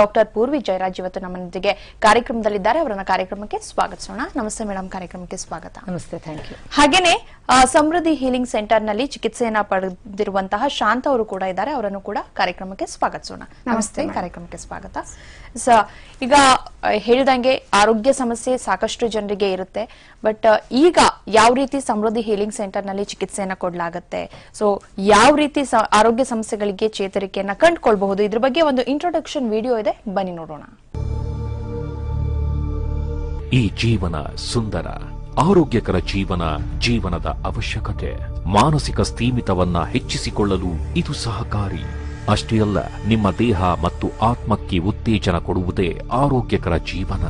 Doctor Purvi Jayaraj ಇವತ್ತು ನಮ್ಮೊಂದಿಗೆ ಕಾರ್ಯಕ್ರಮದಲ್ಲಿದ್ದಾರೆ. ಅವರನ್ನ ಕಾರ್ಯಕ್ರಮಕ್ಕೆ ಸ್ವಾಗತಿಸೋಣ. ನಮಸ್ತೆ ಮೇಡಮ್ ಕಾರ್ಯಕ್ರಮಕ್ಕೆ ಸ್ವಾಗತ. ನಮಸ್ತೆ ಥ್ಯಾಂಕ್ ಯು ಹಾಗೇನೆ ಸಮೃದ್ಧಿ ಹೀಲಿಂಗ್ ಸೆಂಟರ್ನಲ್ಲಿ ಚಿಕಿತ್ಸೆಯನ್ನ ಪಡೆದಿರುವಂತಹ ಶಾಂತ ಅವರು ಕೂಡ ಇದ್ದಾರೆ. ಅವರನ್ನು ಕೂಡ ಕಾರ್ಯಕ್ರಮಕ್ಕೆ ಸ್ವಾಗತಿಸೋಣ. ನಮಸ್ತೆ ಕಾರ್ಯಕ್ರಮಕ್ಕೆ ಸ್ವಾಗತ. ಈಗ ಹೇಳಿದಂಗೆ ಹೇಳ್ದಂಗೆ ಆರೋಗ್ಯ ಸಮಸ್ಯೆ ಸಾಕಷ್ಟು ಜನರಿಗೆ ಇರುತ್ತೆ. ಬಟ್ ಈಗ ಯಾವ ರೀತಿ ಸಮೃದ್ಧಿ ಹೀಲಿಂಗ್ ಸೆಂಟರ್ನಲ್ಲಿ ಚಿಕಿತ್ಸೆಯನ್ನ ಕೊಡ್ಲಾಗತ್ತೆ? ಸೊ ಯಾವ ರೀತಿ ಆರೋಗ್ಯ ಸಮಸ್ಯೆಗಳಿಗೆ ಚೇತರಿಕೆಯನ್ನ ಕಂಡುಕೊಳ್ಬಹುದು? ಇದ್ರ ಬಗ್ಗೆ ಒಂದು ಇಂಟ್ರೊಡಕ್ಷನ್ ವಿಡಿಯೋ ಇದೆ. ಬನ್ನಿ ನೋಡೋಣ. ಈ ಜೀವನ ಸುಂದರ, ಆರೋಗ್ಯಕರ ಜೀವನ, ಜೀವನದ ಅವಶ್ಯಕತೆ. ಮಾನಸಿಕ ಸ್ಥೀಮಿತವನ್ನ ಹೆಚ್ಚಿಸಿಕೊಳ್ಳಲು ಇದು ಸಹಕಾರಿ. ಅಷ್ಟೇ ಅಲ್ಲ, ನಿಮ್ಮ ದೇಹ ಮತ್ತು ಆತ್ಮಕ್ಕೆ ಉತ್ತೇಜನ ಕೊಡುವುದೇ ಆರೋಗ್ಯಕರ ಜೀವನ.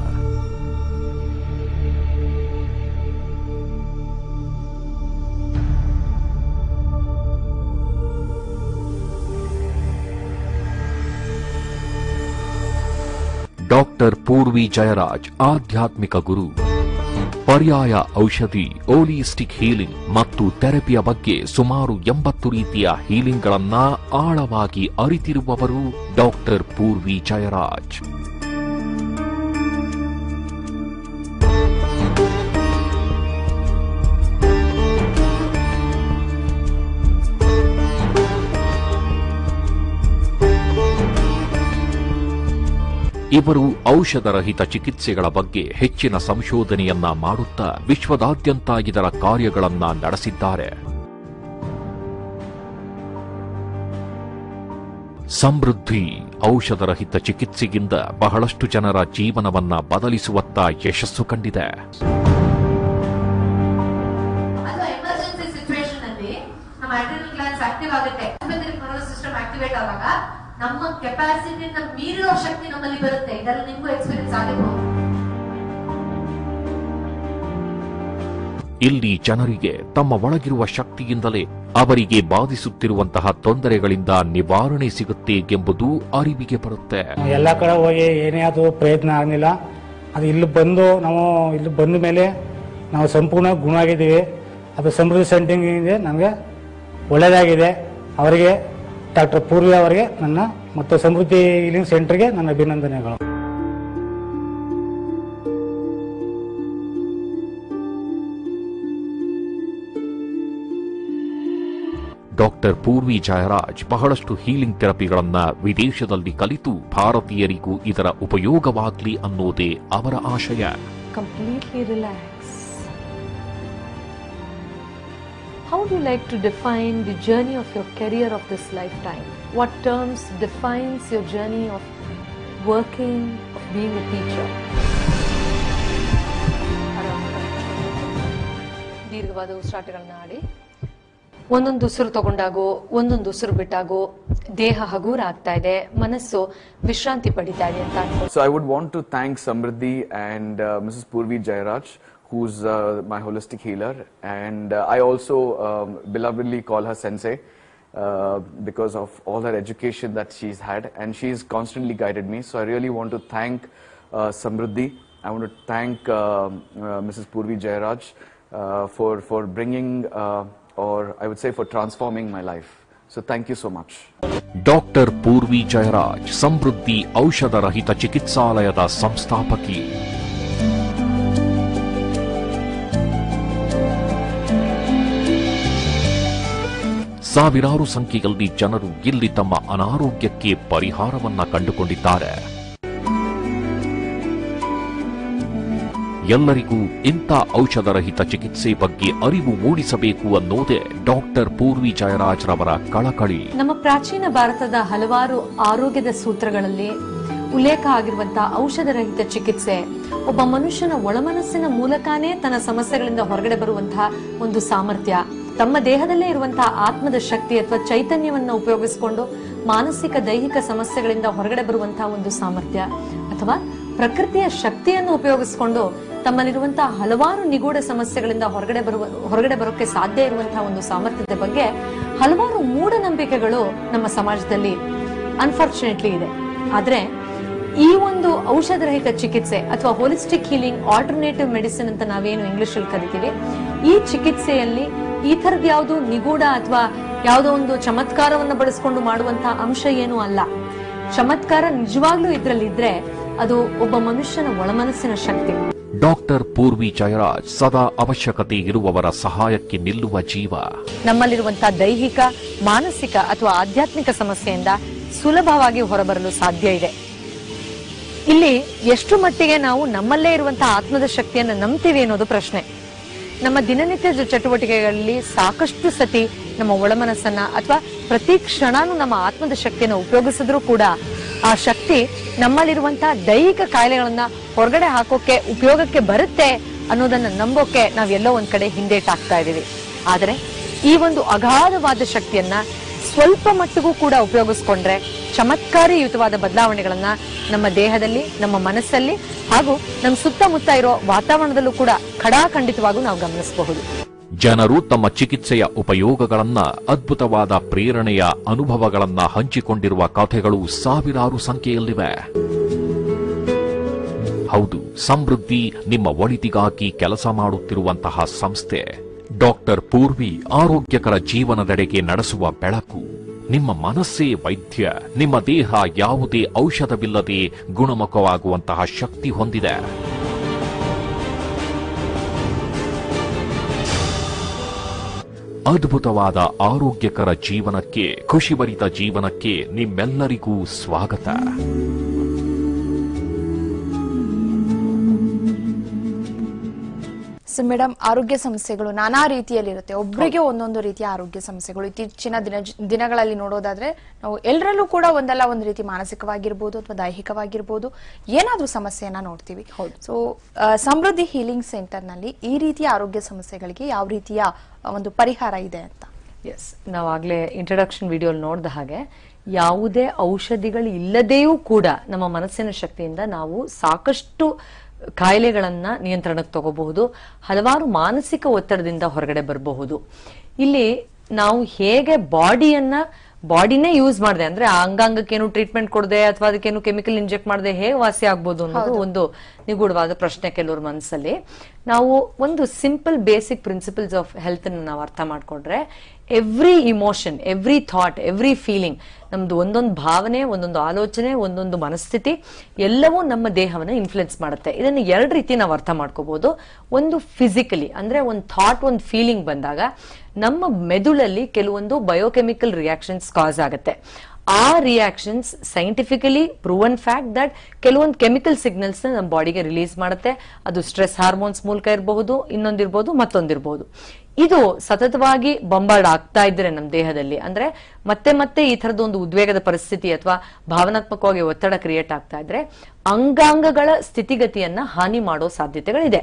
ಡಾಕ್ಟರ್ ಪೂರ್ವಿ ಜಯರಾಜ್, ಆಧ್ಯಾತ್ಮಿಕ ಗುರು. ಪರ್ಯಾಯ ಔಷಧಿ ಓಲಿಸ್ಟಿಕ್ ಹೀಲಿಂಗ್ ಮತ್ತು ಥೆರಪಿಯ ಬಗ್ಗೆ ಸುಮಾರು ಎಂಬತ್ತು ರೀತಿಯ ಹೀಲಿಂಗ್ಗಳನ್ನ ಆಳವಾಗಿ ಅರಿತಿರುವವರು ಡಾಕ್ಟರ್ ಪೂರ್ವಿ ಜಯರಾಜ್. ಇವರು ಔಷಧರಹಿತ ಚಿಕಿತ್ಸೆಗಳ ಬಗ್ಗೆ ಹೆಚ್ಚಿನ ಸಂಶೋಧನೆಯನ್ನ ಮಾಡುತ್ತಾ ವಿಶ್ವದಾದ್ಯಂತ ಇದರ ಕಾರ್ಯಗಳನ್ನ ನಡೆಸಿದ್ದಾರೆ. ಸಮೃದ್ಧಿ ಔಷಧರಹಿತ ಚಿಕಿತ್ಸೆಯಿಂದ ಬಹಳಷ್ಟು ಜನರ ಜೀವನವನ್ನ ಬದಲಿಸುವತ್ತ ಯಶಸ್ಸು ಕಂಡಿದೆ. ಸಿಸ್ಟಮ್ ಆಕ್ಟಿವೇಟ್ ಆದಾಗ ನಮ್ಮ ಕೆಪಾಸಿಟಿನ ಮೀರಿರೋ ಶಕ್ತಿ ನಮ್ಮಲ್ಲಿ ಬರುತ್ತೆ. ಇದೆಲ್ಲ ನಿಮ್ಗೂ ಎಕ್ಸ್ಪೀರಿಯನ್ಸ್ ಆಗಿರ್ಬೋದು ಇಲ್ಲಿ ಜನರಿಗೆ ತಮ್ಮ ಒಳಗಿರುವ ಶಕ್ತಿಯಿಂದಲೇ ಅವರಿಗೆ ಬಾಧಿಸುತ್ತಿರುವಂತಹ ತೊಂದರೆಗಳಿಂದ ನಿವಾರಣೆ ಸಿಗುತ್ತೆ ಎಂಬುದು ಅರಿವಿಗೆ ಬರುತ್ತೆ. ಎಲ್ಲ ಕಡೆ ಹೋಗಿ ಏನೇ ಅದು ಪ್ರಯತ್ನ ಆಗಲಿಲ್ಲ. ಅದು ಇಲ್ಲಿ ಬಂದು ನಾವು ಇಲ್ಲಿ ಬಂದ ಮೇಲೆ ನಾವು ಸಂಪೂರ್ಣ ಗುಣ ಆಗಿದ್ದೀವಿ. ಅದು ಸಮೃದ್ಧಿ ಸೆಂಟಿಂಗ್ ನಮಗೆ ಒಳ್ಳೆಯದಾಗಿದೆ ಅವರಿಗೆ ಡಾಕ್ಟರ್ ಪೂರ್ವಿ ಅವರಿಗೆ ನನ್ನ ಮತ್ತು ಸಮೃದ್ಧಿ ಸೆಂಟರ್ ಸೆಂಟರ್ಗೆ ನನ್ನ ಅಭಿನಂದನೆಗಳು ಡಾಕ್ಟರ್ ಪೂರ್ವಿ ಜಯರಾಜ್ ಬಹಳಷ್ಟು ಹೀಲಿಂಗ್ ಥೆರಪಿಗಳನ್ನ ವಿದೇಶದಲ್ಲಿ ಕಲಿತು ಭಾರತೀಯರಿಗೂ ಇದರ ಉಪಯೋಗವಾಗ್ಲಿ ಅನ್ನೋದೇ ಅವರ ಆಶಯ completely relax. How would you like to define the journey of your career of this lifetime? What terms defines your journey of working, of being a teacher? ದೀರ್ಘವಾದ ಉಸಿರಾಟಗಳನ್ನ ಆಡಿ ಒಂದೊಂದು ಉಸಿರು ತಗೊಂಡಾಗೋ ಒಂದೊಂದು ಉಸಿರು ಬಿಟ್ಟಾಗೋ ದೇಹ ಹಗೂರ ಆಗ್ತಾ ಇದೆ ಮನಸ್ಸು ವಿಶ್ರಾಂತಿ ಪಡಿತಾ ಇದೆ ಅಂತ so I would want to thank Samruddhi and Mrs Purvi Mrs. Purvi Jairaj, who's uh, my holistic healer, and uh, I also um, belovedly call her Sensei uh, because of all her education that she's had, and she's constantly guided me. So I really want to thank uh, Samriddhi. I want to thank uh, uh, Mrs. Purvi Jairaj uh, for for bringing, uh, or I would say, for transforming my life. So thank you so much. Doctor Poorvi Jayaraj Samruddhi ಔಷಧರಹಿತ ಚಿಕಿತ್ಸಾಲಯದ ಸಂಸ್ಥಾಪಕಿ ಸಾವಿರಾರು ಸಂಖ್ಯೆಯಲ್ಲಿ ಜನರು ಇಲ್ಲಿ ತಮ್ಮ ಅನಾರೋಗ್ಯಕ್ಕೆ ಪರಿಹಾರವನ್ನ ಕಂಡುಕೊಂಡಿದ್ದಾರೆ. ಎಲ್ಲರಿಗೂ ಇಂಥ ಔಷಧರಹಿತ ಚಿಕಿತ್ಸೆ ಬಗ್ಗೆ ಅರಿವು ಮೂಡಿಸಬೇಕು ಅನ್ನೋದೇ ಡಾಕ್ಟರ್ ಪೂರ್ವಿ ಜಯರಾಜ್ ರವರ ಕಳಕಳಿ. ನಮ್ಮ ಪ್ರಾಚೀನ ಭಾರತದ ಹಲವಾರು ಆರೋಗ್ಯದ ಸೂತ್ರಗಳಲ್ಲಿ ಉಲ್ಲೇಖ ಆಗಿರುವಂತಹ ಔಷಧರಹಿತ ಚಿಕಿತ್ಸೆ ಒಬ್ಬ ಮನುಷ್ಯನ ಒಳಮನಸ್ಸಿನ ಮೂಲಕನೇ ತನ್ನ ಸಮಸ್ಯೆಗಳಿಂದ ಹೊರಗಡೆ ಬರುವಂತಹ ಒಂದು ಸಾಮರ್ಥ್ಯ. ತಮ್ಮ ದೇಹದಲ್ಲೇ ಇರುವಂತಹ ಆತ್ಮದ ಶಕ್ತಿ ಅಥವಾ ಚೈತನ್ಯವನ್ನು ಉಪಯೋಗಿಸಿಕೊಂಡು ಮಾನಸಿಕ, ದೈಹಿಕ ಸಮಸ್ಯೆಗಳಿಂದ ಹೊರಗಡೆ ಬರುವಂತಹ ಒಂದು ಸಾಮರ್ಥ್ಯ ಅಥವಾ ಪ್ರಕೃತಿಯ ಶಕ್ತಿಯನ್ನು ಉಪಯೋಗಿಸಿಕೊಂಡು ತಮ್ಮಲ್ಲಿರುವಂತಹ ಹಲವಾರು ನಿಗೂಢ ಸಮಸ್ಯೆಗಳಿಂದ ಹೊರಗಡೆ ಬರುವ, ಹೊರಗಡೆ ಬರೋಕೆ ಸಾಧ್ಯ ಇರುವಂತಹ ಒಂದು ಸಾಮರ್ಥ್ಯದ ಬಗ್ಗೆ ಹಲವಾರು ಮೂಢನಂಬಿಕೆಗಳು ನಮ್ಮ ಸಮಾಜದಲ್ಲಿ ಅನ್ಫಾರ್ಚುನೇಟ್ಲಿ ಇದೆ. ಆದ್ರೆ ಈ ಒಂದು ಔಷಧರಹಿತ ಚಿಕಿತ್ಸೆ ಅಥವಾ ಹೋಲಿಸ್ಟಿಕ್ ಹೀಲಿಂಗ್ ಆಲ್ಟರ್ನೇಟಿವ್ ಮೆಡಿಸಿನ್ ಅಂತ ನಾವೇನು ಇಂಗ್ಲಿಷ್ ಅಲ್ಲಿ ಕರಿತೀವಿ ಈ ಚಿಕಿತ್ಸೆಯಲ್ಲಿ ಈ ತರದ ಯಾವುದು ನಿಗೂಢ ಅಥವಾ ಯಾವುದೋ ಒಂದು ಚಮತ್ಕಾರವನ್ನು ಬಳಸ್ಕೊಂಡು ಮಾಡುವಂತಹ ಅಂಶ ಏನೂ ಅಲ್ಲ. ಚಮತ್ಕಾರ ನಿಜವಾಗ್ಲೂ ಇದ್ರಲ್ಲಿ ಇದ್ರೆ ಅದು ಒಬ್ಬ ಮನುಷ್ಯನ ಒಳಮನಸ್ಸಿನ ಶಕ್ತಿ. ಡಾಕ್ಟರ್ ಪೂರ್ವಿ ಜಯರಾಜ್ ಸದಾ ಅವಶ್ಯಕತೆ ಇರುವವರ ಸಹಾಯಕ್ಕೆ ನಿಲ್ಲುವ ಜೀವ. ನಮ್ಮಲ್ಲಿರುವಂತಹ ದೈಹಿಕ ಮಾನಸಿಕ ಅಥವಾ ಆಧ್ಯಾತ್ಮಿಕ ಸಮಸ್ಯೆಯಿಂದ ಸುಲಭವಾಗಿ ಹೊರಬರಲು ಸಾಧ್ಯ ಇದೆ. ಇಲ್ಲಿ ಎಷ್ಟು ಮಟ್ಟಿಗೆ ನಾವು ನಮ್ಮಲ್ಲೇ ಇರುವಂತಹ ಆತ್ಮದ ಶಕ್ತಿಯನ್ನು ನಂಬ್ತೀವಿ ಅನ್ನೋದು ಪ್ರಶ್ನೆ. ನಮ್ಮ ದಿನನಿತ್ಯದ ಚಟುವಟಿಕೆಗಳಲ್ಲಿ ಸಾಕಷ್ಟು ಸತಿ ನಮ್ಮ ಒಳಮನಸ್ಸನ್ನ ಅಥವಾ ಪ್ರತಿ ಕ್ಷಣನೂ ನಮ್ಮ ಆತ್ಮದ ಶಕ್ತಿಯನ್ನು ಉಪಯೋಗಿಸಿದ್ರೂ ಕೂಡ ಆ ಶಕ್ತಿ ನಮ್ಮಲ್ಲಿರುವಂತಹ ದೈಹಿಕ ಕಾಯಿಲೆಗಳನ್ನ ಹೊರಗಡೆ ಹಾಕೋಕೆ, ಉಪಯೋಗಕ್ಕೆ ಬರುತ್ತೆ ಅನ್ನೋದನ್ನ ನಂಬೋಕೆ ನಾವೆಲ್ಲೋ ಒಂದ್ ಕಡೆ ಹಿಂದೇಟಾಗ್ತಾ ಇದೀವಿ ಆದರೆ ಈ ಒಂದು ಅಗಾಧವಾದ ಶಕ್ತಿಯನ್ನ ಸ್ವಲ್ಪ ಮಟ್ಟಿಗೂ ಕೂಡ ಉಪಯೋಗಿಸ್ಕೊಂಡ್ರೆ ಚಮತ್ಕಾರಿಯುತವಾದ ಬದಲಾವಣೆಗಳನ್ನ ನಮ್ಮ ದೇಹದಲ್ಲಿ, ನಮ್ಮ ಮನಸ್ಸಲ್ಲಿ ಹಾಗೂ ನಮ್ಮ ಸುತ್ತಮುತ್ತ ಇರೋ ವಾತಾವರಣದಲ್ಲೂ ಕೂಡ ಖಡಾಖಂಡಿತವಾಗೂ ನಾವು ಗಮನಿಸಬಹುದು. ಜನರು ತಮ್ಮ ಚಿಕಿತ್ಸೆಯ ಉಪಯೋಗಗಳನ್ನ, ಅದ್ಭುತವಾದ ಪ್ರೇರಣೆಯ ಅನುಭವಗಳನ್ನ ಹಂಚಿಕೊಂಡಿರುವ ಕಥೆಗಳು ಸಾವಿರಾರು ಸಂಖ್ಯೆಯಲ್ಲಿವೆ. ಹೌದು, ಸಮೃದ್ಧಿ ನಿಮ್ಮ ಒಳಿತಿಗಾಗಿ ಕೆಲಸ ಮಾಡುತ್ತಿರುವಂತಹ ಸಂಸ್ಥೆ. ಡಾಕ್ಟರ್ ಪೂರ್ವಿ ಆರೋಗ್ಯಕರ ಜೀವನದೆಡೆಗೆ ನಡೆಸುವ ಬೆಳಕು. ನಿಮ್ಮ ಮನಸ್ಸೇ ವೈದ್ಯ, ನಿಮ್ಮ ದೇಹ ಯಾವುದೇ ಔಷಧವಿಲ್ಲದೆ ಗುಣಮುಖವಾಗುವಂತಹ ಶಕ್ತಿ ಹೊಂದಿದೆ. ಅದ್ಭುತವಾದ ಆರೋಗ್ಯಕರ ಜೀವನಕ್ಕೆ ಖುಷಿಭರಿತ ಜೀವನಕ್ಕೆ ನಿಮ್ಮೆಲ್ಲರಿಗೂ ಸ್ವಾಗತ. ಮೇಡಮ್ ಆರೋಗ್ಯ ಸಮಸ್ಯೆಗಳು ನಾನಾ ರೀತಿಯಲ್ಲಿರುತ್ತೆ. ಒಬ್ಬರಿಗೆ ಒಂದೊಂದು ರೀತಿಯ ಆರೋಗ್ಯ ಸಮಸ್ಯೆಗಳು. ಇತ್ತೀಚಿನ ದಿನ ದಿನಗಳಲ್ಲಿ ನೋಡೋದಾದ್ರೆ ನಾವು ಎಲ್ಲರಲ್ಲೂ ಕೂಡ ಒಂದಲ್ಲ ಒಂದು ರೀತಿ ಮಾನಸಿಕವಾಗಿರ್ಬೋದು ಅಥವಾ ದೈಹಿಕವಾಗಿರ್ಬೋದು. ಏನಾದ್ರೂ ಸಮಸ್ಯೆಯನ್ನ ನೋಡ್ತೀವಿ. ಸೊ ಸಮೃದ್ಧಿ ಹೀಲಿಂಗ್ ಸೆಂಟರ್ನಲ್ಲಿ ಈ ರೀತಿಯ ಆರೋಗ್ಯ ಸಮಸ್ಯೆಗಳಿಗೆ ಯಾವ ರೀತಿಯ ಒಂದು ಪರಿಹಾರ ಇದೆ ಅಂತ? ಎಸ್ ನಾವಾಗ್ಲೇ ಇಂಟ್ರಡಕ್ಷನ್ ವಿಡಿಯೋ ನೋಡಿದ ಹಾಗೆ ಯಾವುದೇ ಔಷಧಿಗಳು ಇಲ್ಲದೆಯೂ ಕೂಡ ನಮ್ಮ ಮನಸ್ಸಿನ ಶಕ್ತಿಯಿಂದ ನಾವು ಸಾಕಷ್ಟು ಕಾಯಿಲೆಗಳನ್ನ ನಿಯಂತ್ರಣಕ್ಕೆ ತಗೋಬಹುದು ಹಲವಾರು ಮಾನಸಿಕ ಒತ್ತಡದಿಂದ ಹೊರಗಡೆ ಬರಬಹುದು. ಇಲ್ಲಿ ನಾವು ಹೇಗೆ ಬಾಡಿಯನ್ನ ಬಾಡಿನೇ ಯೂಸ್ ಮಾಡಿದೆ ಅಂದ್ರೆ ಅಂಗಾಂಗಕ್ಕೆ ಅಂಗಾಂಗಕ್ಕೇನು ಟ್ರೀಟ್ಮೆಂಟ್ ಕೊಡದೆ ಅಥವಾ ಅದಕ್ಕೇನು ಕೆಮಿಕಲ್ ಇಂಜೆಕ್ಟ್ ಮಾಡದೆ ಹೇಗೆ ವಾಸಿ ಆಗ್ಬೋದು ಅನ್ನೋದು ಒಂದು ನಿಗೂಢವಾದ ಪ್ರಶ್ನೆ ಕೆಲವ್ರ ಮನಸ್ಸಲ್ಲಿ. ನಾವು ಒಂದು simple basic principles of health ನಾವು ಅರ್ಥ ಮಾಡ್ಕೊಂಡ್ರೆ every emotion every thought every feeling ನಮ್ದು ಒಂದೊಂದು ಭಾವನೆ, ಒಂದೊಂದು ಆಲೋಚನೆ, ಒಂದೊಂದು ಮನಸ್ಥಿತಿ, ಎಲ್ಲವೂ ನಮ್ಮ ದೇಹವನ್ನು ಇನ್ಫ್ಲುಯೆನ್ಸ್ ಮಾಡುತ್ತೆ. ಇದನ್ನು ಎರಡು ರೀತಿ ನಾವು ಅರ್ಥ ಮಾಡ್ಕೋಬಹುದು ಒಂದು ಫಿಸಿಕಲಿ ಅಂದ್ರೆ ಒಂದು ಥಾಟ್ ಒಂದು ಫೀಲಿಂಗ್ ಬಂದಾಗ ನಮ್ಮ ಮೆದುಳಲ್ಲಿ ಕೆಲವೊಂದು ಬಯೋಕೆಮಿಕಲ್ ರಿಯಾಕ್ಷನ್ಸ್ ಕಾಸ್ ಆಗುತ್ತೆ. ಆ reactions scientifically proven fact that ಕೆಲವೊಂದು ಕೆಮಿಕಲ್ ಸಿಗ್ನಲ್ಸ್ ನಮ್ಮ ಬಾಡಿಗೆ ರಿಲೀಸ್ ಮಾಡುತ್ತೆ. ಅದು ಸ್ಟ್ರೆಸ್ ಹಾರ್ಮೋನ್ಸ್ ಮೂಲಕ ಇರಬಹುದು ಇನ್ನೊಂದಿರಬಹುದು ಮತ್ತೊಂದಿರಬಹುದು ಇದು ಸತತವಾಗಿ ಬಂಬಾರ್ಡ್ ಆಗ್ತಾ ಇದ್ರೆ ನಮ್ಮ ದೇಹದಲ್ಲಿ. ಅಂದ್ರೆ ಮತ್ತೆ ಮತ್ತೆ ಈ ತರದ ಒಂದು ಉದ್ವೇಗದ ಪರಿಸ್ಥಿತಿ ಅಥವಾ ಭಾವನಾತ್ಮಕವಾಗಿ ಒತ್ತಡ ಕ್ರಿಯೇಟ್ ಆಗ್ತಾ ಇದ್ರೆ ಅಂಗಾಂಗಗಳ ಸ್ಥಿತಿಗತಿಯನ್ನ ಹಾನಿ ಮಾಡೋ ಸಾಧ್ಯತೆಗಳಿದೆ.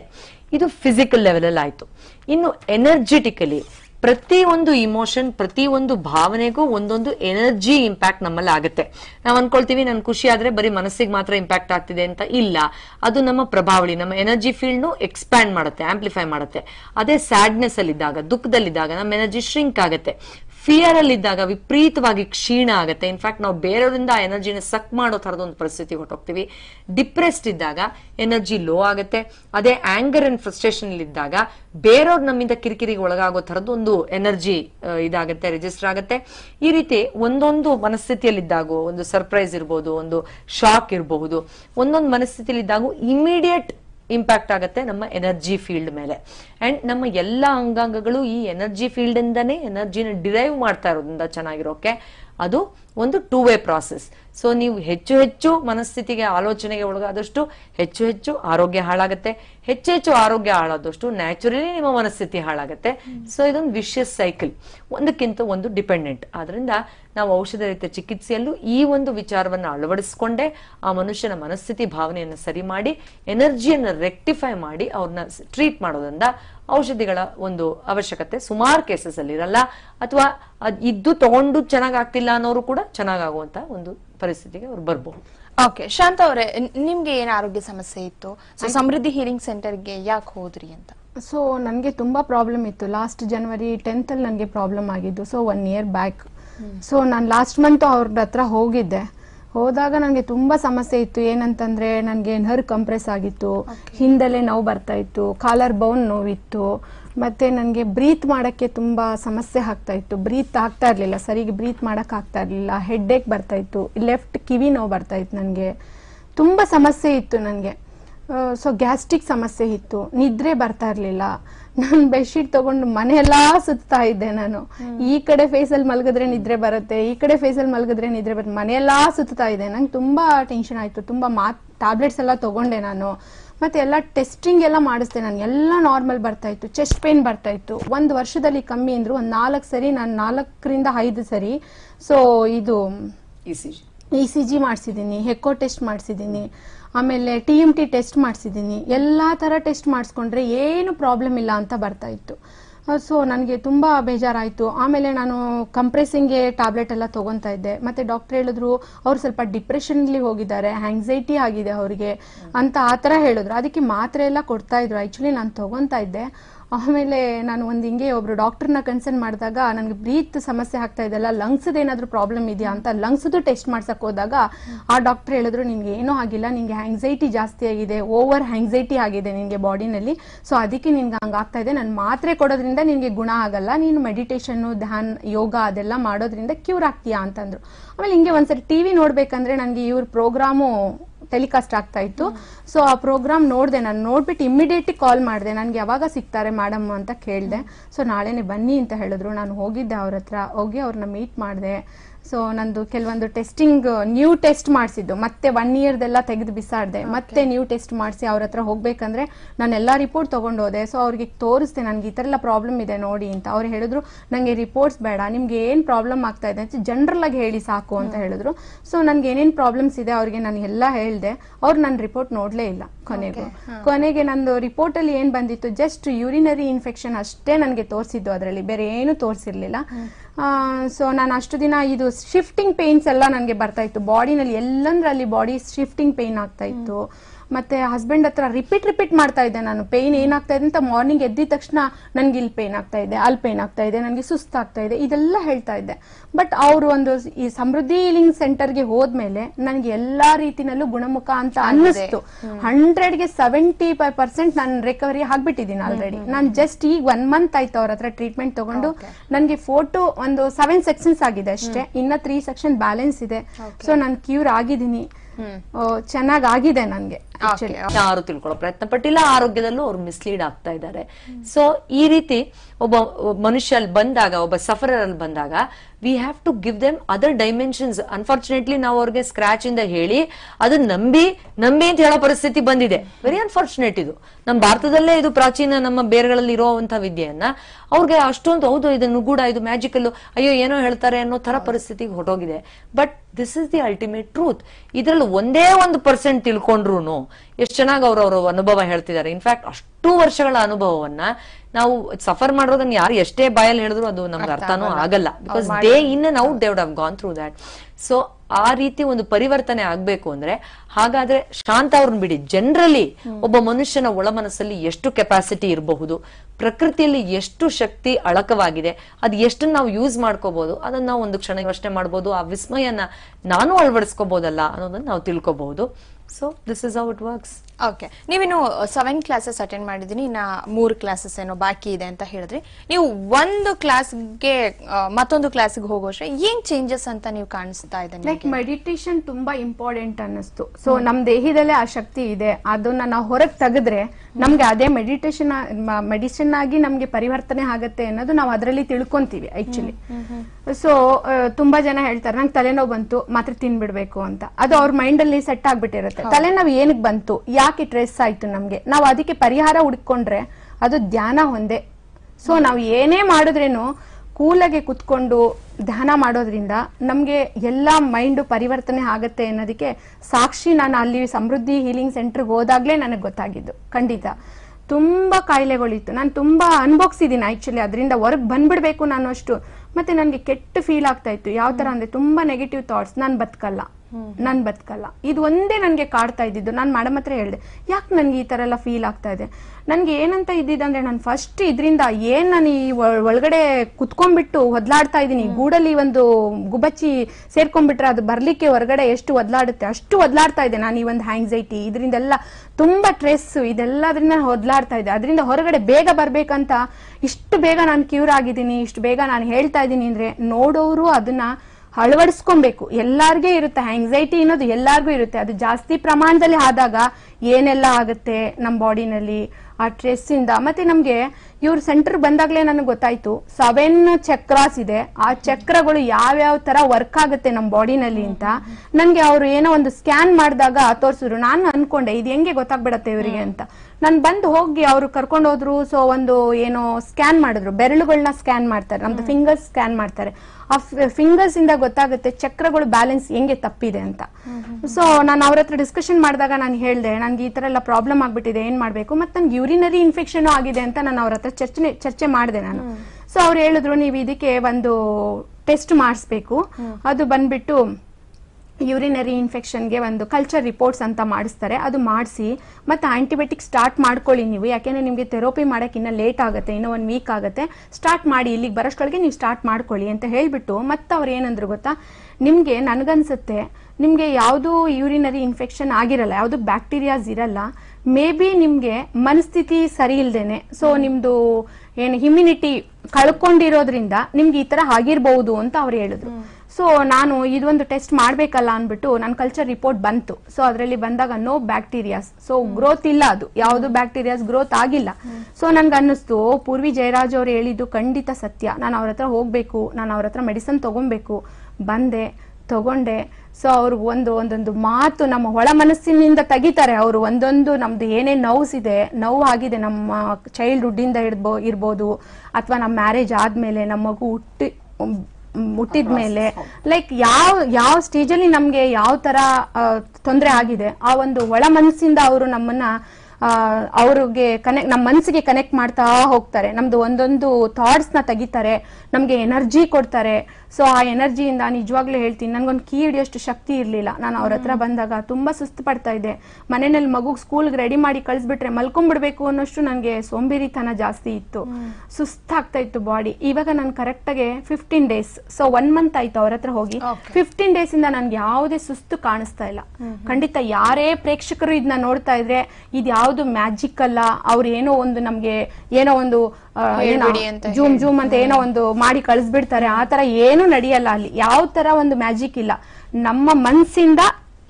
ಇದು ಫಿಸಿಕಲ್ ಲೆವೆಲ್ ಅಲ್ಲಿ ಆಯ್ತು. ಇನ್ನು ಎನರ್ಜೆಟಿಕಲಿ ಪ್ರತಿ ಒಂದು ಇಮೋಷನ್ ಪ್ರತಿ ಒಂದು ಭಾವನೆಗೂ ಒಂದೊಂದು ಎನರ್ಜಿ ಇಂಪ್ಯಾಕ್ಟ್ ನಮ್ಮಲ್ಲಿ ಆಗುತ್ತೆ. ನಾವು ಅನ್ಕೊಳ್ತೀವಿ, ನನ್ ಖುಷಿ ಆದ್ರೆ ಬರೀ ಮನಸ್ಸಿಗೆ ಮಾತ್ರ ಇಂಪ್ಯಾಕ್ಟ್ ಆಗ್ತಿದೆ ಅಂತ ಇಲ್ಲ. ಅದು ನಮ್ಮ ಪ್ರಭಾವಳಿ, ನಮ್ಮ ಎನರ್ಜಿ ಫೀಲ್ಡ್ ಎಕ್ಸ್ಪ್ಯಾಂಡ್ ಮಾಡುತ್ತೆ ಆಂಪ್ಲಿಫೈ ಮಾಡುತ್ತೆ. ಅದೇ ಸ್ಯಾಡ್ನೆಸ್ ಅಲ್ಲಿ ಇದ್ದಾಗ ದುಃಖದಲ್ಲಿದ್ದಾಗ, ನಮ್ಮ ಎನರ್ಜಿ ಶ್ರಿಂಕ್ ಆಗುತ್ತೆ. ಫಿಯರ್ ಅಲ್ಲಿ ಇದ್ದಾಗ ವಿಪರೀತವಾಗಿ ಕ್ಷೀಣ ಆಗುತ್ತೆ. ಇನ್ಫ್ಯಾಕ್ಟ್ ನಾವು ಬೇರೆಯವರಿಂದ ಎನರ್ಜಿನ ಸಕ್ ಮಾಡೋ ತರದ ಒಂದು ಪರಿಸ್ಥಿತಿ ಹೊಟ್ಟೋಗ್ತೀವಿ ಡಿಪ್ರೆಸ್ಡ್ ಇದ್ದಾಗ ಎನರ್ಜಿ ಲೋ ಆಗುತ್ತೆ. ಅದೇ ಆಂಗರ್ ಅಂಡ್ ಫ್ರಸ್ಟ್ರೇಷನ್ ಇದ್ದಾಗ ಬೇರೆಯವ್ರು ನಮ್ಮಿಂದ ಕಿರಿಕಿರಿಗೆ ಒಳಗಾಗೋ ತರದ ಒಂದು ಎನರ್ಜಿ ಇದಾಗುತ್ತೆ ರಿಜಿಸ್ಟರ್ ಆಗುತ್ತೆ. ಈ ರೀತಿ ಒಂದೊಂದು ಮನಸ್ಥಿತಿಯಲ್ಲಿದ್ದಾಗೂ ಒಂದು ಸರ್ಪ್ರೈಸ್ ಇರಬಹುದು ಒಂದು ಶಾಕ್ ಇರಬಹುದು ಒಂದೊಂದು ಮನಸ್ಥಿತಿಯಲ್ಲಿದ್ದಾಗೂ ಇಮಿಡಿಯೇಟ್ ಇಂಪ್ಯಾಕ್ಟ್ ಆಗುತ್ತೆ ನಮ್ಮ ಎನರ್ಜಿ ಫೀಲ್ಡ್ ಮೇಲೆ. ಅಂಡ್ ನಮ್ಮ ಎಲ್ಲ ಅಂಗಾಂಗಗಳು ಈ ಎನರ್ಜಿ ಫೀಲ್ಡ್ ಇಂದಾನೇ ಎನರ್ಜಿನ ಡಿರೈವ್ ಮಾಡ್ತಾ ಇರೋದ್ರಿಂದ ಚೆನ್ನಾಗಿರೋಕೆ ಅದು ಒಂದು ಟೂ ವೇ ಪ್ರಾಸೆಸ್ ಸೊ ನೀವು ಹೆಚ್ಚು ಹೆಚ್ಚು ಮನಸ್ಥಿತಿಗೆ ಆಲೋಚನೆಗೆ ಒಳಗಾದಷ್ಟು ಹೆಚ್ಚು ಹೆಚ್ಚು ಆರೋಗ್ಯ ಹಾಳಾಗುತ್ತೆ. ಹೆಚ್ಚು ಹೆಚ್ಚು ಆರೋಗ್ಯ ಹಾಳಾದಷ್ಟು ನ್ಯಾಚುರಲಿ ನಿಮ್ಮ ಮನಸ್ಥಿತಿ ಹಾಳಾಗುತ್ತೆ. ಸೊ ಇದೊಂದು ವಿಷಿಯಸ್ ಸೈಕಲ್ ಒಂದಕ್ಕಿಂತ ಒಂದು ಡಿಪೆಂಡೆಂಟ್ ಆದ್ರಿಂದ ನಾವು ಔಷಧ ರೀತಿಯ ಚಿಕಿತ್ಸೆಯಲ್ಲೂ ಈ ಒಂದು ವಿಚಾರವನ್ನು ಅಳವಡಿಸಿಕೊಂಡೇ ಆ ಮನುಷ್ಯನ ಮನಸ್ಥಿತಿ ಭಾವನೆಯನ್ನು ಸರಿ ಮಾಡಿ, ಎನರ್ಜಿಯನ್ನು ರೆಕ್ಟಿಫೈ ಮಾಡಿ ಅವ್ರನ್ನ ಟ್ರೀಟ್ ಮಾಡೋದ್ರಿಂದ ಔಷಧಿಗಳ ಒಂದು ಅವಶ್ಯಕತೆ ಸುಮಾರು ಕೇಸಸ್ ಅಲ್ಲಿ ಇರಲ್ಲ ಅಥವಾ ಇದ್ದು ತಗೊಂಡು ಚೆನ್ನಾಗಾಗ್ತಿಲ್ಲ ಅನ್ನೋರು ಕೂಡ ಚೆನ್ನಾಗಾಗುವಂತ ಒಂದು ಪರಿಸ್ಥಿತಿಗೆ ಅವ್ರು ಬರಬಹುದು ಓಕೆ ಶಾಂತ ಅವರೇ ನಿಮ್ಗೆ ಏನ್ ಆರೋಗ್ಯ ಸಮಸ್ಯೆ ಇತ್ತು? ಸೊ ಸಮೃದ್ಧಿ ಹೀರಿಂಗ್ ಸೆಂಟರ್ಗೆ ಯಾಕೆ ಹೋದ್ರಿ ಅಂತ? ಸೊ ನನಗೆ ತುಂಬ ಪ್ರಾಬ್ಲಮ್ ಇತ್ತು. ಲಾಸ್ಟ್ ಜನವರಿ ಟೆಂತಲ್ಲಿ ನನಗೆ ಪ್ರಾಬ್ಲಮ್ ಆಗಿದ್ದು so one year back so ನಾನು ಲಾಸ್ಟ್ ಮಂತ್ ಅವ್ರ ಹತ್ರ ಹೋಗಿದ್ದೆ. ಹೋದಾಗ ನನಗೆ ತುಂಬ ಸಮಸ್ಯೆ ಇತ್ತು. ಏನಂತಂದ್ರೆ ನನಗೆ ನರ್ ಕಂಪ್ರೆಸ್ ಆಗಿತ್ತು. ಹಿಂದಲೇ ನೋವು ಬರ್ತಾ ಇತ್ತು. ಕಾಲರ್ ಬೌನ್ ನೋವಿತ್ತು. ಮತ್ತೆ ನನಗೆ ಬ್ರೀತ್ ಮಾಡೋಕ್ಕೆ ತುಂಬ ಸಮಸ್ಯೆ ಆಗ್ತಾ ಇತ್ತು. ಬ್ರೀತ್ ಆಗ್ತಾ ಇರಲಿಲ್ಲ. ಸರಿಗೆ ಬ್ರೀತ್ ಮಾಡೋಕೆ ಆಗ್ತಾ ಇರಲಿಲ್ಲ. ಹೆಡ್ಡೇಕ್ ಬರ್ತಾ ಇತ್ತು. ಲೆಫ್ಟ್ ಕಿವಿ ನೋವು ಬರ್ತಾ ಇತ್ತು ನನಗೆ. ತುಂಬ ಸಮಸ್ಯೆ ಇತ್ತು ನನಗೆ. ಸೊ ಗ್ಯಾಸ್ಟ್ರಿಕ್ ಸಮಸ್ಯೆ ಇತ್ತು. ನಿದ್ರೆ ಬರ್ತಾ ಇರಲಿಲ್ಲ. ನಾನು ಬೆಡ್ಶೀಟ್ ತಗೊಂಡು ಮನೆಯೆಲ್ಲ ಸುತ್ತಾ ಇದ್ದೆ ನಾನು. ಈ ಕಡೆ ಫೇಸಲ್ಲಿ ಮಲಗಿದ್ರೆ ನಿದ್ರೆ ಬರುತ್ತೆ. ಈ ಕಡೆ ಫೇಸಲ್ಲಿ ಮಲಗಿದ್ರೆ ನಿದ್ರೆ ಬರುತ್ತೆ. ಮನೆಯೆಲ್ಲ ಸುತ್ತಾ ಇದೆ ನಂಗೆ ತುಂಬಾ ಟೆನ್ಷನ್ ಆಯಿತು. ತುಂಬಾ ಮಾತ್ ಟ್ಯಾಬ್ಲೆಟ್ಸ್ ಎಲ್ಲ ತಗೊಂಡೆ ನಾನು. ಮತ್ತೆ ಎಲ್ಲ ಟೆಸ್ಟಿಂಗ್ ಎಲ್ಲ ಮಾಡಿಸ್ದೆ ನಾನು. ಎಲ್ಲ ನಾರ್ಮಲ್ ಬರ್ತಾ ಇತ್ತು. ಚೆಸ್ಟ್ ಪೇನ್ ಬರ್ತಾ ಇತ್ತು. ಒಂದು ವರ್ಷದಲ್ಲಿ ಕಮ್ಮಿ ಅಂದ್ರು. ಒಂದು ನಾಲ್ಕು ಸರಿ ನಾನು ನಾಲ್ಕರಿಂದ ಐದು ಸರಿ. ಸೊ ಇದು ಇ ಸಿ ಜಿ ಮಾಡಿಸಿದ್ದೀನಿ. ಹೆಕ್ಕೋ ಟೆಸ್ಟ್ ಮಾಡಿಸಿದ್ದೀನಿ. ಆಮೇಲೆ ಟಿ ಎಂ ಟಿ ಟೆಸ್ಟ್ ಮಾಡಿಸಿದ್ದೀನಿ. ಎಲ್ಲ ಥರ ಟೆಸ್ಟ್ ಮಾಡಿಸ್ಕೊಂಡ್ರೆ ಏನು ಪ್ರಾಬ್ಲಮ್ ಇಲ್ಲ ಅಂತ ಬರ್ತಾ ಇತ್ತು. ಸೊ ನನಗೆ ತುಂಬ ಬೇಜಾರಾಯಿತು. ಆಮೇಲೆ ನಾನು ಕಂಪ್ರೆಸಿಂಗ್ಗೆ ಟ್ಯಾಬ್ಲೆಟ್ ಎಲ್ಲ ತೊಗೊತಾ ಇದ್ದೆ. ಮತ್ತೆ ಡಾಕ್ಟರ್ ಹೇಳಿದ್ರು, ಅವ್ರು ಸ್ವಲ್ಪ ಡಿಪ್ರೆಷನ್ಲಿ ಹೋಗಿದ್ದಾರೆ ಆಂಗ್ಸೈಟಿ ಆಗಿದೆ ಅವರಿಗೆ ಅಂತ ಆ ಥರ ಹೇಳಿದ್ರು. ಅದಕ್ಕೆ ಮಾತ್ರೆ ಎಲ್ಲ ಕೊಡ್ತಾ ಇದ್ರು. ಆ್ಯಕ್ಚುಲಿ ನಾನು ತೊಗೊತಾ ಇದ್ದೆ. ಆಮೇಲೆ ನಾನು ಒಂದು ಹಿಂಗೆ ಒಬ್ರು ಡಾಕ್ಟರ್ನ ಕನ್ಸರ್ನ್ ಮಾಡಿದಾಗ, ನನಗೆ ಬ್ರೀತ್ ಸಮಸ್ಯೆ ಆಗ್ತಾ ಇದೆಲ್ಲ ಲಂಗ್ಸ್ದು ಏನಾದರೂ ಪ್ರಾಬ್ಲಮ್ ಇದೆಯಾ ಅಂತ ಲಂಗ್ಸ್ದು ಟೆಸ್ಟ್ ಮಾಡ್ಸಕ್ಕೆ ಹೋದಾಗ, ಆ ಡಾಕ್ಟರ್ ಹೇಳಿದ್ರು, ನಿನಗೆ ಏನೂ ಆಗಿಲ್ಲ, ನಿನಗೆ ಆಂಗ್ಸೈಟಿ ಜಾಸ್ತಿ ಆಗಿದೆ ಓವರ್ ಆಂಗ್ಸೈಟಿ ಆಗಿದೆ ನಿನಗೆ ಬಾಡಿನಲ್ಲಿ ಸೊ ಅದಕ್ಕೆ ನಿನಗೆ ಹಂಗಾಗ್ತಾ ಇದೆ, ನಾನು ಮಾತ್ರೆ ಕೊಡೋದ್ರಿಂದ ನಿನಗೆ ಗುಣ ಆಗಲ್ಲ, ನೀನು ಮೆಡಿಟೇಷನ್ನು ಧ್ಯಾನ್, ಯೋಗ ಅದೆಲ್ಲ ಮಾಡೋದ್ರಿಂದ ಕ್ಯೂರ್ ಆಗ್ತೀಯಾ? ಅಂತಂದ್ರು. ಆಮೇಲೆ ಹಿಂಗೆ ಒಂದ್ಸರಿ ಟಿವಿ ನೋಡಬೇಕಂದ್ರೆ ನನಗೆ ಇವ್ರ ಪ್ರೋಗ್ರಾಮು ಟೆಲಿಕಾಸ್ಟ್ ಆಗ್ತಾ ಇತ್ತು. ಸೊ ಆ ಪ್ರೋಗ್ರಾಮ್ ನೋಡಿದೆ. ನಾನು ನೋಡ್ಬಿಟ್ಟು ಇಮಿಡಿಯೇಟ್ ಕಾಲ್ ಮಾಡಿದೆ. ನನಗೆ ಯಾವಾಗ ಸಿಗ್ತಾರೆ ಮೇಡಮ್ ಅಂತ ಕೇಳಿದೆ. ಸೊ ನಾಳೆನೆ ಬನ್ನಿ ಅಂತ ಹೇಳಿದ್ರು. ನಾನು ಹೋಗಿದ್ದೆ ಅವ್ರ ಹತ್ರ. ಹೋಗಿ ಅವ್ರನ್ನ ಮೀಟ್ ಮಾಡಿದೆ. ಸೊ ನಂದು ಕೆಲವೊಂದು ಟೆಸ್ಟಿಂಗ್ ನ್ಯೂ ಟೆಸ್ಟ್ ಮಾಡಿಸಿದ್ದು. ಮತ್ತೆ ಒನ್ ಇಯರ್ದೆಲ್ಲ ತೆಗೆದು ಬಿಸಾಡ್ದೆ. ಮತ್ತೆ ನ್ಯೂ ಟೆಸ್ಟ್ ಮಾಡಿಸಿ ಅವ್ರ ಹತ್ರ ಹೋಗ್ಬೇಕಂದ್ರೆ ನಾನು ಎಲ್ಲಾ ರಿಪೋರ್ಟ್ ತಗೊಂಡು ಹೋದೆ. ಸೊ ಅವ್ರಿಗೆ ತೋರಿಸ್ದೆ ನನಗೆ ಈ ಥರ ಎಲ್ಲ ಪ್ರಾಬ್ಲಮ್ ಇದೆ ನೋಡಿ ಅಂತ. ಅವ್ರು ಹೇಳಿದ್ರು ನನಗೆ ರಿಪೋರ್ಟ್ಸ್ ಬೇಡ. ನಿಮ್ಗೆ ಏನು ಪ್ರಾಬ್ಲಮ್ ಆಗ್ತಾ ಇದೆ? ಅಂತ ಜನರಲ್ ಆಗಿ ಹೇಳಿ ಸಾಕು ಅಂತ ಹೇಳಿದ್ರು. ಸೊ ನನ್ಗೆ ಏನೇನು ಪ್ರಾಬ್ಲಮ್ಸ್ ಇದೆ ಅವ್ರಿಗೆ ನಾನು ಎಲ್ಲ ಹೇಳಿದೆ. ಅವ್ರು ನನ್ನ ರಿಪೋರ್ಟ್ ನೋಡಲೇ ಇಲ್ಲ ಕೊನೆಗೂ. ಕೊನೆಗೆ ನಂದು ರಿಪೋರ್ಟ್ ಅಲ್ಲಿ ಏನ್ ಬಂದಿತ್ತು? ಜಸ್ಟ್ ಯೂರಿನರಿ ಇನ್ಫೆಕ್ಷನ್ ಅಷ್ಟೇ ನನಗೆ ತೋರಿಸಿದ್ದು ಅದರಲ್ಲಿ. ಬೇರೆ ಏನು ತೋರಿಸಿರ್ಲಿಲ್ಲ. ಸೊ ನಾನು ಅಷ್ಟು ದಿನ ಇದು ಶಿಫ್ಟಿಂಗ್ ಪೇನ್ಸ್ ಎಲ್ಲ ನನಗೆ ಬರ್ತಾ ಇತ್ತು. ಬಾಡಿನಲ್ಲಿ ಎಲ್ಲಂದ್ರಲ್ಲಿ ಬಾಡಿ ಶಿಫ್ಟಿಂಗ್ ಪೇನ್ ಆಗ್ತಾ ಇತ್ತು. ಮತ್ತೆ ಹಸ್ಬೆಂಡ್ ಹತ್ರ ರಿಪೀಟ್ ರಿಪೀಟ್ ಮಾಡ್ತಾ ಇದ್ದೆ ನಾನು. ಪೇನ್ ಏನಾಗ್ತಾ ಇದೆ ಅಂತ ಮಾರ್ನಿಂಗ್ ಎದ್ದಿದ ತಕ್ಷಣ ನನ್ಗೆ ಇಲ್ಲಿ ಪೇನ್ ಆಗ್ತಾ ಇದೆ ಅಲ್ಲಿ ಪೇನ್ ಆಗ್ತಾ ಇದೆ ನನಗೆ ಸುಸ್ತಾಗ್ತಾ ಇದೆ ಇದೆಲ್ಲ ಹೇಳ್ತಾ ಇದ್ದೆ. ಬಟ್ ಅವರು ಒಂದು ಈ ಸಮೃದ್ಧಿ ಹೀಲಿಂಗ್ ಸೆಂಟರ್ಗೆ ಹೋದ್ಮೇಲೆ ನನಗೆ ಎಲ್ಲಾ ರೀತಿನಲ್ಲೂ ಗುಣಮುಖ ಅಂತ ಅನ್ನಿಸ್ತು. ಹಂಡ್ರೆಡ್ಗೆ ಸೆವೆಂಟಿ ಫೈವ್ ಪರ್ಸೆಂಟ್ ನಾನು ರಿಕವರಿ ಆಗ್ಬಿಟ್ಟಿದ್ದೀನಿ ಆಲ್ರೆಡಿ ನಾನು ಜಸ್ಟ್ ಈಗ ಒನ್ ಮಂತ್ ಆಯ್ತು ಅವ್ರ ಹತ್ರ ಟ್ರೀಟ್ಮೆಂಟ್ ತಗೊಂಡು. ನನಗೆ ಫೋಟೋ ಒಂದು ಸೆವೆನ್ ಸೆಕ್ಷನ್ಸ್ ಆಗಿದೆ ಅಷ್ಟೇ. ಇನ್ನ ತ್ರೀ ಸೆಕ್ಷನ್ ಬ್ಯಾಲೆನ್ಸ್ ಇದೆ. ಸೊ ನಾನು ಕ್ಯೂರ್ ಆಗಿದ್ದೀನಿ. ಚೆನ್ನಾಗಿ ಆಗಿದೆ ನನಗೆ. ಯಾರು ತಿಳ್ಕೊಳ್ಳೋ ಪ್ರಯತ್ನ. ಪಟ್ಟಿಲ್ಲ ಆರೋಗ್ಯದಲ್ಲೂ ಅವ್ರು ಮಿಸ್ಲೀಡ್ ಆಗ್ತಾ ಇದ್ದಾರೆ. ಸೊ ಈ ರೀತಿ ಒಬ್ಬ ಮನುಷ್ಯ ಅಲ್ಲಿ ಬಂದಾಗ ಒಬ್ಬ ಸಫರರ್ ಅಲ್ಲಿ ಬಂದಾಗ we have to give them other dimensions unfortunately ನಾವು ಅವ್ರಿಗೆ ಸ್ಕ್ರಾಚ್ ಇಂದ ಹೇಳಿ ಅದು ನಂಬಿ ನಂಬಿ ಅಂತ ಹೇಳೋ ಪರಿಸ್ಥಿತಿ ಬಂದಿದೆ. ವೆರಿ ಅನ್ಫಾರ್ಚುನೇಟ್ ಇದು. ನಮ್ಮ ಭಾರತದಲ್ಲೇ ಇದು ಪ್ರಾಚೀನ ನಮ್ಮ ಬೇರ್ಗಳಲ್ಲಿ ಇರುವಂತಹ ವಿದ್ಯೆಯನ್ನ ಅವ್ರಿಗೆ ಅಷ್ಟೊಂದು ಹೌದು ಇದು ಕೂಡ ಇದು ಮ್ಯಾಜಿಕಲ್ ಅಯ್ಯೋ ಏನೋ ಹೇಳ್ತಾರೆ ಅನ್ನೋ ತರ ಪರಿಸ್ಥಿತಿಗೆ ಹೊರಟೋಗಿದೆ. But this is the ultimate truth ಇದ್ರಲ್ಲಿ ಒಂದೇ ಒಂದು ಪರ್ಸೆಂಟ್ ತಿಳ್ಕೊಂಡ್ರು ಎಷ್ಟು ಚೆನ್ನಾಗಿ ಅವ್ರ ಅವ್ರ ಅನುಭವ ಹೇಳ್ತಿದ್ದಾರೆ. ಇನ್ಫ್ಯಾಕ್ಟ್ ಅಷ್ಟು ವರ್ಷಗಳ ಅನುಭವವನ್ನ ನಾವು ಸಫರ್ ಮಾಡೋದನ್ನ ಯಾರು ಎಷ್ಟೇ ಬಾಯಲ್ಲಿ ಹೇಳಿದ್ರು ಅದು ನಮ್ಗೆ ಅರ್ಥನೂ ಆಗಲ್ಲ. Because they in and out they've have gone through that so ಆ ರೀತಿ ಒಂದು ಪರಿವರ್ತನೆ ಆಗ್ಬೇಕು ಅಂದ್ರೆ ಹಾಗಾದ್ರೆ ಶಾಂತ ಅವ್ರನ್ನ ಬಿಡಿ. ಜನರಲಿ ಒಬ್ಬ ಮನುಷ್ಯನ ಒಳ ಮನಸ್ಸಲ್ಲಿ ಎಷ್ಟು ಕೆಪಾಸಿಟಿ ಇರಬಹುದು ಪ್ರಕೃತಿಯಲ್ಲಿ ಎಷ್ಟು ಶಕ್ತಿ ಅಳಕವಾಗಿದೆ ಅದು ಎಷ್ಟನ್ನ ನಾವು ಯೂಸ್ ಮಾಡ್ಕೋಬಹುದು ಅದನ್ನ ನಾವು ಒಂದು ಕ್ಷಣ ಯೋಚನೆ ಮಾಡ್ಬೋದು ಆ ವಿಸ್ಮಯನ ನಾನು ಅಳವಡಿಸ್ಕೋಬಹುದಲ್ಲ ಅನ್ನೋದನ್ನ ನಾವು ತಿಳ್ಕೋಬಹುದು. So this is how it works okay ನೀವಿನ್ನು ಸೆವೆನ್ ಕ್ಲಾಸಸ್ ಅಟೆಂಡ್ ಮಾಡಿದೀನಿ ಇನ್ನ ಮೂರು ಕ್ಲಾಸಸ್ ಏನೋ ಬಾಕಿ ಇದೆ ಅಂತ ಹೇಳಿದ್ರಿ. ನೀವು ಒಂದು ಕ್ಲಾಸ್ಗೆ ಮತ್ತೊಂದು ಕ್ಲಾಸ್ಗೆ ಹೋಗೋಷ್ರೆ ಏನ್ ಚೇಂಜಸ್ ಅಂತ ನೀವು ಕಾಣಿಸ್ತಾ ಇದೆ ಲೈಕ್ ಮೆಡಿಟೇಷನ್ ತುಂಬಾ ಇಂಪಾರ್ಟೆಂಟ್ ಅನ್ನಿಸ್ತು. ಸೊ ನಮ್ಮ ದೇಹದಲ್ಲೇ ಆ ಶಕ್ತಿ ಇದೆ. ಅದನ್ನ ನಾವು ಹೊರಗೆ ತೆಗೆದ್ರೆ ನಮ್ಗೆ ಅದೇ ಮೆಡಿಟೇಷನ್ ಮೆಡಿಸಿನ್ ಆಗಿ ನಮ್ಗೆ ಪರಿವರ್ತನೆ ಆಗತ್ತೆ ಅನ್ನೋದು ನಾವು ಅದರಲ್ಲಿ ತಿಳ್ಕೊಂತೀವಿ ಆಕ್ಚುಲಿ ಸೊ ತುಂಬಾ ಜನ ಹೇಳ್ತಾರೆ ನಂಗೆ ತಲೆನೋವು ಬಂತು ಮಾತ್ರ ತಿನ್ಬಿಡ್ಬೇಕು ಅಂತ. ಅದು ಅವ್ರ ಮೈಂಡ್ ಅಲ್ಲಿ ಸೆಟ್ ಆಗ್ಬಿಟ್ಟಿರುತ್ತೆ ತಲೆನೋವು ಏನಕ್ಕೆ ಬಂತು? ಯಾಕೆ ಸ್ಟ್ರೆಸ್ ಆಯ್ತು ನಮ್ಗೆ? ನಾವು ಅದಕ್ಕೆ ಪರಿಹಾರ ಹುಡ್ಕೊಂಡ್ರೆ ಅದು ಧ್ಯಾನ ಒಂದೇ ಸೊ ನಾವು ಏನೇ ಮಾಡಿದ್ರೇನು ಕೂಲಾಗೆ ಕುತ್ಕೊಂಡು ಧ್ಯಾನ ಮಾಡೋದ್ರಿಂದ ನಮಗೆ ಎಲ್ಲ ಮೈಂಡ್ ಪರಿವರ್ತನೆ ಆಗುತ್ತೆ ಅನ್ನೋದಕ್ಕೆ ಸಾಕ್ಷಿ ನಾನು ಅಲ್ಲಿ ಸಮೃದ್ಧಿ ಹೀಲಿಂಗ್ ಸೆಂಟರ್ಗೆ ಹೋದಾಗಲೇ ನನಗೆ ಗೊತ್ತಾಗಿದ್ದು. ಖಂಡಿತ. ತುಂಬಾ ಕಾಯಿಲೆಗಳಿತ್ತು ನಾನು ತುಂಬಾ ಅನುಭವಿಸಿದ್ದೀನಿ ಆ್ಯಕ್ಚುಲಿ ಅದರಿಂದ ಹೊರಗೆ ಬಂದ್ಬಿಡ್ಬೇಕು ನಾನು ಅಷ್ಟು. ಮತ್ತೆ ನನಗೆ ಕೆಟ್ಟ ಫೀಲ್ ಆಗ್ತಾ ಇತ್ತು. ಯಾವ ತರ ಅಂದ್ರೆ ತುಂಬಾ ನೆಗೆಟಿವ್ ಥಾಟ್ಸ್ ನಾನು ಬದುಕಲ್ಲ. ನಾನು ಬದುಕಲ್ಲ. ಇದು ಒಂದೇ ನನಗೆ ಕಾಡ್ತಾ ಇದ್ದಿದ್ದು. ನಾನು ಮೇಡಮ್ ಹತ್ರ ಹೇಳಿದೆ ಯಾಕೆ ನನಗೆ ಈ ತರ ಎಲ್ಲ ಫೀಲ್ ಆಗ್ತಾ ಇದೆ? ನನಗೆ ಏನಂತ ಇದ್ದಿದ್ದಂದ್ರೆ ನಾನು ಫಸ್ಟ್ ಇದರಿಂದ ಏನ್ ನಾನು ಈ ಒಳಗಡೆ ಕುತ್ಕೊಂಡ್ಬಿಟ್ಟು ಒದ್ಲಾಡ್ತಾ ಇದ್ದೀನಿ. ಗೂಡಲ್ಲಿ ಒಂದು ಗುಬಚ್ಚಿ ಸೇರ್ಕೊಂಡ್ಬಿಟ್ರೆ ಅದು ಬರ್ಲಿಕ್ಕೆ ಹೊರಗಡೆ ಎಷ್ಟು ಒದ್ಲಾಡುತ್ತೆ ಅಷ್ಟು ಒದ್ಲಾಡ್ತಾ ಇದೆ ನಾನು ಈ ಒಂದು ಆಂಗ್ಸೈಟಿ ಇದರಿಂದೆಲ್ಲ ತುಂಬಾ ಸ್ಟ್ರೆಸ್ ಇದೆಲ್ಲದ್ರಿಂದ ಒದ್ಲಾಡ್ತಾ ಇದೆ. ಅದರಿಂದ ಹೊರಗಡೆ ಬೇಗ ಬರ್ಬೇಕಂತ ಇಷ್ಟು ಬೇಗ ನಾನು ಕ್ಯೂರ್ ಆಗಿದ್ದೀನಿ ಇಷ್ಟು ಬೇಗ ನಾನು ಹೇಳ್ತಾ ಇದ್ದೀನಿ ಅಂದ್ರೆ ನೋಡೋರು ಅದನ್ನ ಅಳವಡಿಸ್ಕೊಬೇಕು. ಎಲ್ಲಾರ್ಗೆ ಇರುತ್ತೆ. ಆಂಗ್ಸೈಟಿ ಅನ್ನೋದು ಎಲ್ಲಾರ್ಗೂ ಇರುತ್ತೆ. ಅದು ಜಾಸ್ತಿ ಪ್ರಮಾಣದಲ್ಲಿ ಆದಾಗ ಏನೆಲ್ಲ ಆಗುತ್ತೆ ನಮ್ಮ ಬಾಡಿನಲ್ಲಿ? ಆ ಸ್ಟ್ರೆಸ್ ಇಂದ. ಮತ್ತೆ ನಮ್ಗೆ ಇವ್ರ ಸೆಂಟರ್ ಬಂದಾಗ್ಲೇ ನನಗೆ ಗೊತ್ತಾಯ್ತು. ಸೆವೆನ್ ಚಕ್ರಾಸ್ ಇದೆ. ಆ ಚಕ್ರಗಳು ಯಾವ್ಯಾವ ತರ ವರ್ಕ್ ಆಗುತ್ತೆ ನಮ್ಮ ಬಾಡಿನಲ್ಲಿ ಅಂತ. ನನ್ಗೆ ಅವ್ರು ಏನೋ ಒಂದು ಸ್ಕ್ಯಾನ್ ಮಾಡಿದಾಗ ತೋರಿಸಿದ್ರು. ನಾನು ಅನ್ಕೊಂಡೆ ಇದು ಹೆಂಗೆ ಗೊತ್ತಾಗ್ಬಿಡತ್ತೆ ಇವರಿಗೆ ಅಂತ. ನಾನು ಬಂದು ಹೋಗಿ ಅವರು ಕರ್ಕೊಂಡು ಹೋದ್ರು ಸೊ ಒಂದು ಏನೋ ಸ್ಕ್ಯಾನ್ ಮಾಡಿದ್ರು. ಬೆರಳುಗಳನ್ನ ಸ್ಕ್ಯಾನ್ ಮಾಡ್ತಾರೆ. ನಮ್ದು ಫಿಂಗರ್ಸ್ ಸ್ಕ್ಯಾನ್ ಮಾಡ್ತಾರೆ. ಆ ಫಿಂಗರ್ಸ್ ಇಂದ ಗೊತ್ತಾಗುತ್ತೆ ಚಕ್ರಗಳು ಬ್ಯಾಲೆನ್ಸ್ ಹೆಂಗೆ ತಪ್ಪಿದೆ ಅಂತ. ಸೊ ನಾನು ಅವ್ರ ಹತ್ರ ಡಿಸ್ಕಷನ್ ಮಾಡಿದಾಗ ನಾನು ಹೇಳ್ದೆ ನನ್ಗೆ ಈ ತರ ಎಲ್ಲ ಪ್ರಾಬ್ಲಮ್ ಆಗ್ಬಿಟ್ಟಿದೆ ಏನ್ ಮಾಡ್ಬೇಕು? ಮತ್ತೆ ನನ್ಗೆ ಯೂರಿನರಿ ಇನ್ಫೆಕ್ಷನ್ ಆಗಿದೆ ಅಂತ ನಾನು ಅವ್ರ ಹತ್ರ ಚರ್ಚೆ ಚರ್ಚೆ ಮಾಡಿದೆ ನಾನು. ಸೊ ಅವ್ರು ಹೇಳಿದ್ರು ನೀವು ಇದಕ್ಕೆ ಒಂದು ಟೆಸ್ಟ್ ಮಾಡಿಸ್ಬೇಕು. ಅದು ಬಂದ್ಬಿಟ್ಟು ಯೂರಿನರಿ ಇನ್ಫೆಕ್ಷನ್ಗೆ ಒಂದು ಕಲ್ಚರ್ ರಿಪೋರ್ಟ್ಸ್ ಅಂತ ಮಾಡಿಸ್ತಾರೆ. ಅದು ಮಾಡಿಸಿ ಮತ್ತೆ ಆಂಟಿಬಯೋಟಿಕ್ ಸ್ಟಾರ್ಟ್ ಮಾಡ್ಕೊಳ್ಳಿ ನೀವು. ಯಾಕೆಂದರೆ ನಿಮಗೆ ಥೆರಪಿ ಮಾಡಕ್ಕೆ ಇನ್ನ ಲೇಟ್ ಆಗುತ್ತೆ ಇನ್ನೂ ಒಂದು ವೀಕ್ ಆಗುತ್ತೆ. ಸ್ಟಾರ್ಟ್ ಮಾಡಿ ಇಲ್ಲಿಗೆ ಬರೋಷ್ಟೊಳಗೆ ನೀವು ಸ್ಟಾರ್ಟ್ ಮಾಡ್ಕೊಳ್ಳಿ ಅಂತ ಹೇಳಿಬಿಟ್ಟು ಮತ್ತೆ ಅವ್ರು ಏನಂದ್ರು ಗೊತ್ತಾ? ನಿಮಗೆ ನನಗನ್ಸುತ್ತೆ ನಿಮಗೆ ಯಾವುದು ಯೂರಿನರಿ ಇನ್ಫೆಕ್ಷನ್ ಆಗಿರಲ್ಲ ಯಾವುದು ಬ್ಯಾಕ್ಟೀರಿಯಾಸ್ ಇರಲ್ಲ ಮೇ ಬಿ ನಿಮಗೆ ಮನಸ್ಥಿತಿ ಸರಿ ಇಲ್ಲದೇನೆ ಸೊ ನಿಮ್ಮದು ಏನು ಇಮ್ಯುನಿಟಿ ಕಳ್ಕೊಂಡಿರೋದ್ರಿಂದ ನಿಮ್ಗೆ ಈ ತರ ಆಗಿರ್ಬಹುದು ಅಂತ ಅವ್ರು ಹೇಳಿದ್ರು. ಸೊ ನಾನು ಇದೊಂದು ಟೆಸ್ಟ್ ಮಾಡಬೇಕಲ್ಲ ಅಂದ್ಬಿಟ್ಟು ನನ್ನ ಕಲ್ಚರ್ ರಿಪೋರ್ಟ್ ಬಂತು. ಸೊ ಅದರಲ್ಲಿ ಬಂದಾಗ ನೋ ಬ್ಯಾಕ್ಟೀರಿಯಾಸ್ ಸೊ ಗ್ರೋತ್ ಇಲ್ಲ ಅದು. ಯಾವುದು ಬ್ಯಾಕ್ಟೀರಿಯಾಸ್ ಗ್ರೋತ್ ಆಗಿಲ್ಲ. ಸೊ ನನ್ಗೆ ಅನ್ನಿಸ್ತು ಪೂರ್ವಿ ಜಯರಾಜ್ ಅವ್ರು ಹೇಳಿದ್ದು ಖಂಡಿತ ಸತ್ಯ. ನಾನು ಅವ್ರ ಹತ್ರ ಹೋಗಬೇಕು ನಾನು ಅವ್ರ ಹತ್ರ ಮೆಡಿಸನ್ ತಗೊಬೇಕು. ಬಂದೆ ತಗೊಂಡೆ. ಸೊ ಅವ್ರು ಒಂದು ಒಂದೊಂದು ಮಾತು ನಮ್ಮ ಒಳ ಮನಸ್ಸಿನಿಂದ ತೆಗಿತಾರೆ ಅವರು. ಒಂದೊಂದು ನಮ್ದು ಏನೇ ನೋವ್ಸ್ ಇದೆ ನೋವು ಆಗಿದೆ ನಮ್ಮ ಚೈಲ್ಡ್ಹುಡ್ ಇಂದ ಇರ್ಬೋ ಇರ್ಬೋದು. ಅಥವಾ ನಮ್ಮ ಮ್ಯಾರೇಜ್ ಆದ್ಮೇಲೆ ನಮ್ಮ ಮಗು ಹುಟ್ಟಿ ಹುಟ್ಟಿದ ಮೇಲೆ ಲೈಕ್ ಯಾವ ಯಾವ ಸ್ಟೇಜಲ್ಲಿ ನಮ್ಗೆ ಯಾವ ತರ ತೊಂದರೆ ಆಗಿದೆ ಆ ಒಂದು ಒಳ ಮನಸ್ಸಿಂದ ಅವರು ನಮ್ಮನ್ನ ಅವ್ರಿಗೆ ಕನೆಕ್ಟ್ ನಮ್ಮ ಮನಸ್ಸಿಗೆ ಕನೆಕ್ಟ್ ಮಾಡ್ತಾ ಹೋಗ್ತಾರೆ. ನಮ್ದು ಒಂದೊಂದು ಥಾಟ್ಸ್ನ ತೆಗಿತಾರೆ. ನಮ್ಗೆ ಎನರ್ಜಿ ಕೊಡ್ತಾರೆ. ಸೊ ಆ ಎನರ್ಜಿಯಿಂದ ನಿಜವಾಗ್ಲೂ ಹೇಳ್ತೀನಿ ನನ್ಗೊಂದು ಕೀ ಹಿಡಿಯೋಷ್ಟು ಶಕ್ತಿ ಇರ್ಲಿಲ್ಲ. ನಾನು ಅವ್ರ ಹತ್ರ ಬಂದಾಗ ತುಂಬಾ ಸುಸ್ತು ಪಡ್ತಾ ಇದ್ದೆ. ಮನೆಯಲ್ಲಿ ಮಗುಗೆ ಸ್ಕೂಲ್ಗೆ ರೆಡಿ ಮಾಡಿ ಕಳಿಸ್ಬಿಟ್ರೆ ಮಲ್ಕೊಂಡ್ಬಿಡ್ಬೇಕು ಅನ್ನೋಷ್ಟು ನನಗೆ ಸೋಂಬೇರಿತನ ಜಾಸ್ತಿ ಇತ್ತು. ಸುಸ್ತಾಗ್ತಾ ಇತ್ತು ಬಾಡಿ ಇವಾಗ ನಾನು ಕರೆಕ್ಟಾಗಿ fifteen days so one month ಆಯ್ತು ಅವ್ರ ಹತ್ರ ಹೋಗಿ. ಫಿಫ್ಟೀನ್ ಡೇಸ್ ಇಂದ ನನ್ಗೆ ಯಾವುದೇ ಸುಸ್ತು ಕಾಣಿಸ್ತಾ ಇಲ್ಲ. ಖಂಡಿತ ಯಾರೇ ಪ್ರೇಕ್ಷಕರು ಇದನ್ನ ನೋಡ್ತಾ ಇದ್ರೆ ಇದು ಯಾವ್ದು ಮ್ಯಾಜಿಕ್ ಅಲ್ಲ ಅವ್ರು ಏನೋ ಒಂದು ನಮ್ಗೆ ಏನೋ ಒಂದು ಜೂಮ್ ಜೂಮ್ ಅಂತ ಏನೋ ಒಂದು ಮಾಡಿ ಕಳಿಸ್ಬಿಡ್ತಾರೆ. ಆ ತರ ಏನು ನಡೆಯಲ್ಲ ಅಲ್ಲಿ. ಯಾವ ತರ ಒಂದು ಮ್ಯಾಜಿಕ್ ಇಲ್ಲ. ನಮ್ಮ ಮನ್ಸಿಂದ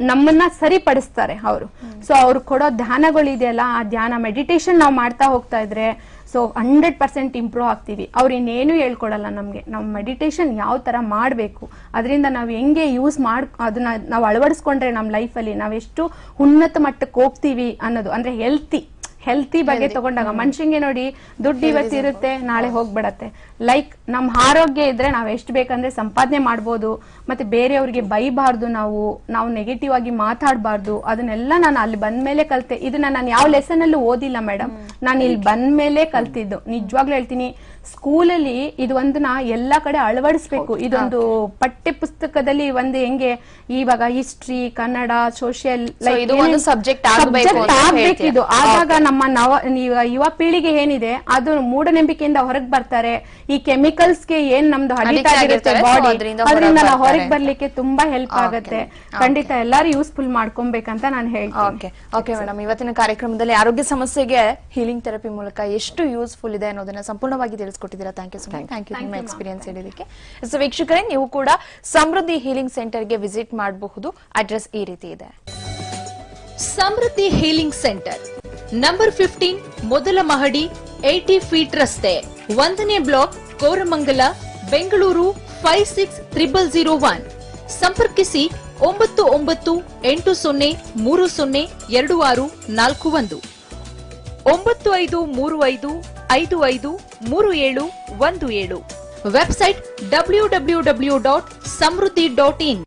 ನಮ್ಮನ್ನ ಸರಿಪಡಿಸ್ತಾರೆ ಅವರು. ಸೊ ಅವ್ರು ಕೊಡೋ ಧ್ಯಾನಗಳಿದೆಯಲ್ಲ ಆ ಧ್ಯಾನ ಮೆಡಿಟೇಷನ್ ನಾವು ಮಾಡ್ತಾ ಹೋಗ್ತಾ ಇದ್ರೆ ಸೊ ಹಂಡ್ರೆಡ್ ಪರ್ಸೆಂಟ್ ಇಂಪ್ರೂವ್ ಆಗ್ತೀವಿ. ಅವ್ರು ಇನ್ನೇನು ಹೇಳ್ಕೊಡಲ್ಲ ನಮಗೆ. ನಾವು ಮೆಡಿಟೇಷನ್ ಯಾವ ಥರ ಮಾಡಬೇಕು, ಅದರಿಂದ ನಾವು ಹೆಂಗೆ ಯೂಸ್ ಮಾಡ್ ಅದನ್ನ ನಾವು ಅಳವಡಿಸ್ಕೊಂಡ್ರೆ ನಮ್ಮ ಲೈಫಲ್ಲಿ ನಾವೆಷ್ಟು ಉನ್ನತ ಮಟ್ಟಕ್ಕೆ ಹೋಗ್ತೀವಿ ಅನ್ನೋದು, ಅಂದರೆ ಹೆಲ್ತಿ ಹೆಲ್ತಿ ಬಗ್ಗೆ ತಗೊಂಡಾಗ ಮನುಷ್ಯಂಗೆ ನೋಡಿ ದುಡ್ಡು ಇವತ್ತಿರುತ್ತೆ ನಾಳೆ ಹೋಗ್ಬಿಡತ್ತೆ. ಲೈಕ್ ನಮ್ಮ ಆರೋಗ್ಯ ಇದ್ರೆ ನಾವ್ ಎಷ್ಟು ಬೇಕಂದ್ರೆ ಸಂಪಾದನೆ ಮಾಡ್ಬೋದು ಮತ್ತೆ ಬೇರೆಯವ್ರಿಗೆ ಬೈಬಾರ್ದು ನಾವು ನಾವು ನೆಗೆಟಿವ್ ಆಗಿ ಮಾತಾಡಬಾರ್ದು ಅದನ್ನೆಲ್ಲ ನಾನು ಅಲ್ಲಿ ಬಂದ್ಮೇಲೆ ಕಲ್ತೆ. ಇದನ್ನ ನಾನು ಯಾವ ಲೆಸನ್ ಅಲ್ಲೂ ಓದಿಲ್ಲ ಮೇಡಮ್ ನಾನು ಇಲ್ಲಿ ಬಂದ್ಮೇಲೆ ಕಲ್ತಿದ್ದು. ನಿಜವಾಗ್ಲೂ ಹೇಳ್ತೀನಿ ಸ್ಕೂಲಲ್ಲಿ ಇದೊಂದನ್ನ ಎಲ್ಲಾ ಕಡೆ ಅಳವಡಿಸ್ಬೇಕು. ಇದೊಂದು ಪಠ್ಯ ಪುಸ್ತಕದಲ್ಲಿ ಒಂದು ಹೆಂಗೆ ಇವಾಗ ಹಿಸ್ಟ್ರಿ ಕನ್ನಡ ಸೋಷಿಯಲ್ ಸಬ್ಜೆಕ್ಟ್ ಆಗ್ಬೇಕು. ಇದು ಆದಾಗ ನಮ್ಮ ನವ ಯುವ ಪೀಳಿಗೆ ಏನಿದೆ ಅದು ಮೂಢನಂಬಿಕೆಯಿಂದ ಹೊರಗೆ ಬರ್ತಾರೆ. ಈ ಕೆಮಿಕಲ್ಸ್ಗೆ ಏನ್ ನಮ್ದು ಅಡಿಕ್ಟ್ ಆಗಿರುತ್ತೆ ಬಾಡಿ ಅದರಿಂದ ನಾವು ಹೊರಗೆ. ಬರ್ಲಿಕ್ಕೆ ತುಂಬಾ ಹೆಲ್ಪ್ ಆಗುತ್ತೆ. ಖಂಡಿತ ಎಲ್ಲಾರು ಯೂಸ್ಫುಲ್ ಮಾಡ್ಕೊಬೇಕಂತ ನಾನು ಹೇಳ್ತೀನಿ. ಓಕೆ ಓಕೆ ಮೇಡಮ್ ಇವತ್ತಿನ ಕಾರ್ಯಕ್ರಮದಲ್ಲಿ ಆರೋಗ್ಯ ಸಮಸ್ಯೆಗೆ ಹೀಲಿಂಗ್ ಥೆರಪಿ ಮೂಲಕ ಎಷ್ಟು ಯೂಸ್ಫುಲ್ ಇದೆ ಅನ್ನೋದನ್ನ ಸಂಪೂರ್ಣವಾಗಿ ತಿಳಿಸ್ಕೊಟ್ಟಿದ್ದೀರಾ. Thank you so much thank you ನಿಮ್ಮ ಎಕ್ಸ್ಪೀರಿಯನ್ಸ್ ಹೇಳಿದಕ್ಕೆ ಸೊ ವೀಕ್ಷಕರೇ ನೀವು ಕೂಡ ಸಮೃದ್ಧಿ ಹೀಲಿಂಗ್ ಸೆಂಟರ್ಗೆ ವಿಸಿಟ್ ಮಾಡಬಹುದು. ಅಡ್ರೆಸ್ ಈ ರೀತಿ ಇದೆ. Samruddhi healing centre number fifteen ಮೊದಲ ಮಹಡಿ ಏಟಿ ಫೀಟ್ ರಸ್ತೆ. ಒಂದನೇ block Koramangala, Bengaluru five six triple zero one ಸಂಪರ್ಕಿಸಿ ಒಂಬತ್ತು ಒಂಬತ್ತು, ಎಂಟು ಸೊನ್ನೆ, ಮೂರು ಸೊನ್ನೆ, ಎರಡು ಆರು, ನಾಲ್ಕು ಒಂದು. ಒಂಬತ್ತು ಐದು, ಮೂರು ಐದು ಐದು ಐದು, ಮೂರು ಏಳು, ಒಂದು ಏಳು. Website W W W dot Samruddhi dot in